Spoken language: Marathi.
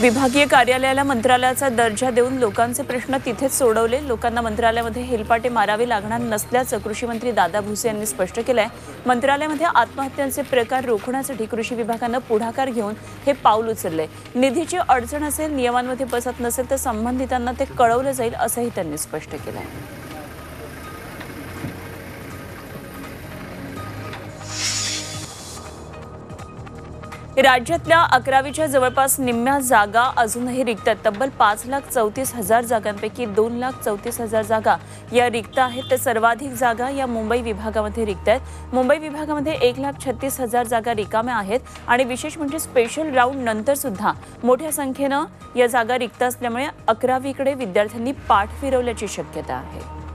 विभागीय कार्यालयाला मंत्रालयाचा दर्जा देऊन लोकांचे प्रश्न तिथेच सोडवले. लोकांना मंत्रालयामध्ये हेलपाटे मारावे लागणार नसल्याचं कृषी मंत्री दादा भुसे यांनी स्पष्ट केलंय. मंत्रालयामध्ये आत्महत्यांचे प्रकार रोखण्यासाठी कृषी विभागानं पुढाकार घेऊन हे पाऊल उचललंय. निधीची अडचण असेल नियमांमध्ये बसत नसेल तर संबंधितांना ते कळवलं जाईल असंही त्यांनी स्पष्ट केलं आहे राज्यातल्या अकरावीच्या जवळपास निम्म्या जागा अजूनही रिक्त. आहेत तब्बल पाच लाख चौतीस हजार जागांपैकी दोन लाख चौतीस हजार जागा या रिक्त आहेत. तर सर्वाधिक जागा या मुंबई विभागामध्ये रिक्त आहेत. मुंबई विभागामध्ये एक लाख छत्तीस हजार जागा रिकाम्या आहेत. आणि विशेष म्हणजे स्पेशल राऊंड नंतर सुद्धा मोठ्या संख्येनं या जागा रिक्त असल्यामुळे अकरावीकडे विद्यार्थ्यांनी पाठ फिरवल्याची शक्यता आहे.